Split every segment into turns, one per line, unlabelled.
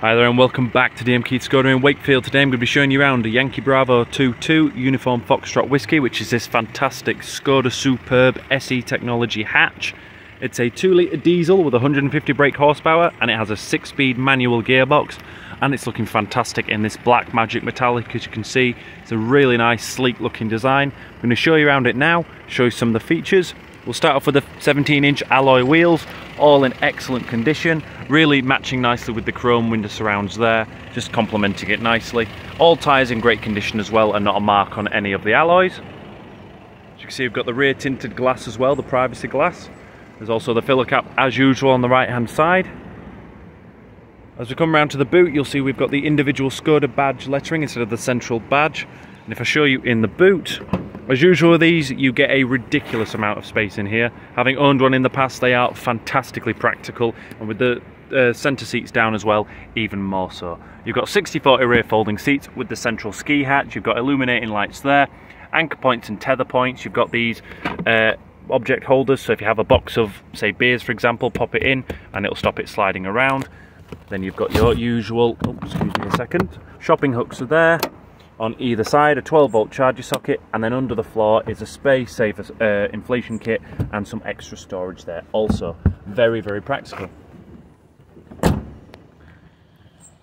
Hi there and welcome back to DM Keith Skoda in Wakefield. Today I'm going to be showing you around a Yankee Bravo 22 Uniform Foxtrot Whiskey, which is this fantastic Skoda Superb SE technology hatch. It's a 2 litre diesel with 150 brake horsepower and it has a 6 speed manual gearbox and it's looking fantastic in this black magic metallic as you can see. It's a really nice sleek looking design. I'm going to show you around it now, show you some of the features We'll start off with the 17 inch alloy wheels, all in excellent condition, really matching nicely with the chrome window surrounds there, just complementing it nicely. All tyres in great condition as well and not a mark on any of the alloys. As you can see we've got the rear tinted glass as well, the privacy glass. There's also the filler cap as usual on the right hand side. As we come around to the boot you'll see we've got the individual Skoda badge lettering instead of the central badge. And if I show you in the boot, as usual with these, you get a ridiculous amount of space in here. Having owned one in the past, they are fantastically practical, and with the uh, centre seats down as well, even more so. You've got 60-40 rear folding seats with the central ski hatch, you've got illuminating lights there, anchor points and tether points, you've got these uh, object holders, so if you have a box of, say, beers, for example, pop it in, and it'll stop it sliding around. Then you've got your usual, oh, excuse me a second, shopping hooks are there, on either side, a 12 volt charger socket, and then under the floor is a space saver uh, inflation kit and some extra storage there. Also, very, very practical.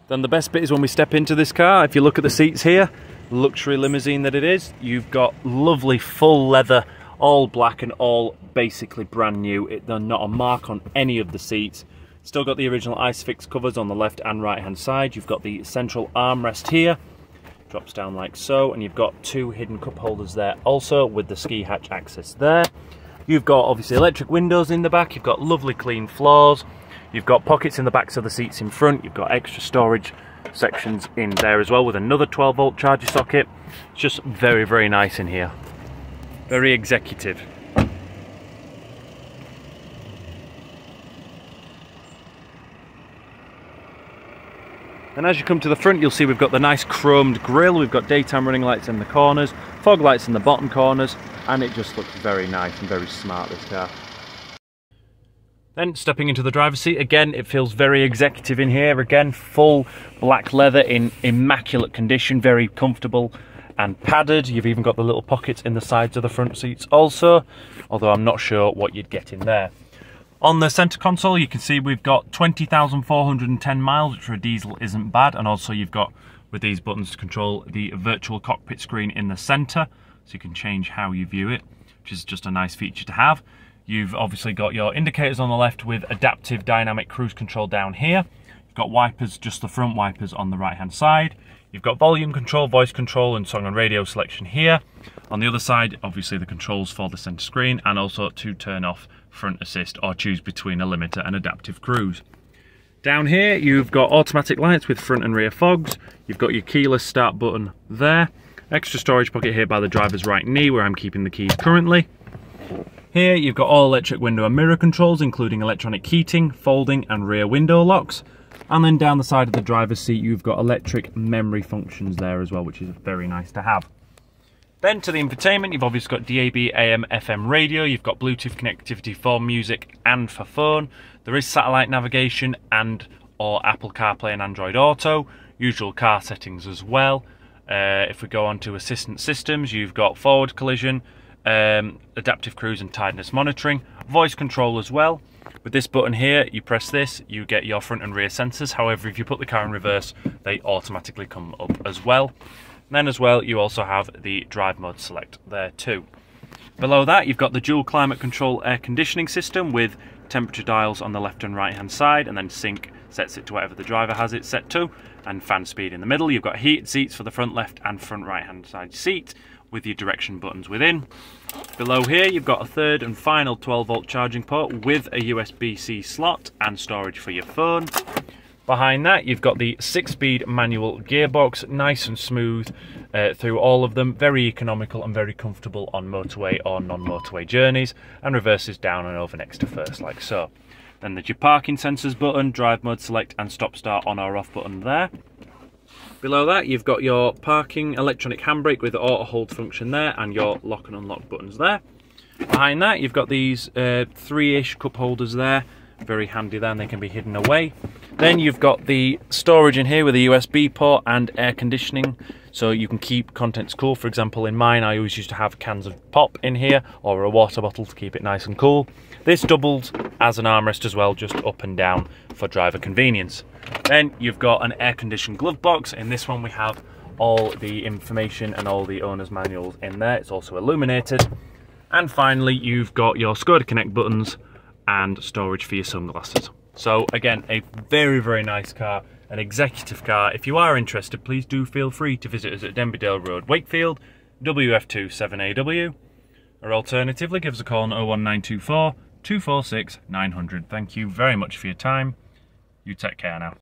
Then the best bit is when we step into this car. If you look at the seats here, luxury limousine that it is, you've got lovely full leather, all black and all basically brand new. It, they're not a mark on any of the seats. Still got the original ISOFIX covers on the left and right hand side. You've got the central armrest here drops down like so and you've got two hidden cup holders there also with the ski hatch access there you've got obviously electric windows in the back you've got lovely clean floors you've got pockets in the backs of the seats in front you've got extra storage sections in there as well with another 12 volt charger socket it's just very very nice in here very executive And as you come to the front, you'll see we've got the nice chromed grille. We've got daytime running lights in the corners, fog lights in the bottom corners, and it just looks very nice and very smart, this car. Then stepping into the driver's seat, again, it feels very executive in here. Again, full black leather in immaculate condition, very comfortable and padded. You've even got the little pockets in the sides of the front seats also, although I'm not sure what you'd get in there. On the centre console, you can see we've got 20,410 miles, which for a diesel isn't bad. And also you've got, with these buttons, to control the virtual cockpit screen in the centre. So you can change how you view it, which is just a nice feature to have. You've obviously got your indicators on the left with adaptive dynamic cruise control down here. You've got wipers, just the front wipers on the right hand side. You've got volume control, voice control and song and radio selection here. On the other side, obviously the controls for the centre screen and also to turn off front assist or choose between a limiter and adaptive cruise. Down here you've got automatic lights with front and rear fogs, you've got your keyless start button there, extra storage pocket here by the driver's right knee where I'm keeping the keys currently. Here you've got all electric window and mirror controls including electronic heating, folding and rear window locks. And then down the side of the driver's seat you've got electric memory functions there as well which is very nice to have. Then to the infotainment, you've obviously got DAB, AM, FM radio, you've got Bluetooth connectivity for music and for phone. There is satellite navigation and or Apple CarPlay and Android Auto, usual car settings as well. Uh, if we go on to assistant systems, you've got forward collision, um, adaptive cruise and tiredness monitoring, voice control as well. With this button here, you press this, you get your front and rear sensors. However, if you put the car in reverse, they automatically come up as well. Then as well, you also have the drive mode select there too. Below that, you've got the dual climate control air conditioning system with temperature dials on the left and right hand side, and then sync sets it to whatever the driver has it set to, and fan speed in the middle. You've got heated seats for the front left and front right hand side seat with your direction buttons within. Below here, you've got a third and final 12 volt charging port with a USB-C slot and storage for your phone. Behind that, you've got the six-speed manual gearbox, nice and smooth uh, through all of them, very economical and very comfortable on motorway or non-motorway journeys, and reverses down and over next to first, like so. Then there's your parking sensors button, drive mode select and stop start on or off button there. Below that, you've got your parking electronic handbrake with auto hold function there, and your lock and unlock buttons there. Behind that, you've got these uh, three-ish cup holders there, very handy there, and they can be hidden away. Then you've got the storage in here with a USB port and air conditioning so you can keep contents cool. For example, in mine I always used to have cans of pop in here or a water bottle to keep it nice and cool. This doubles as an armrest as well, just up and down for driver convenience. Then you've got an air conditioned glove box. In this one we have all the information and all the owner's manuals in there. It's also illuminated. And finally, you've got your Skoda Connect buttons and storage for your sunglasses. So again, a very, very nice car, an executive car. If you are interested, please do feel free to visit us at Denby Road, Wakefield, WF2 7AW, or alternatively, give us a call on 01924 246 900. Thank you very much for your time. You take care now.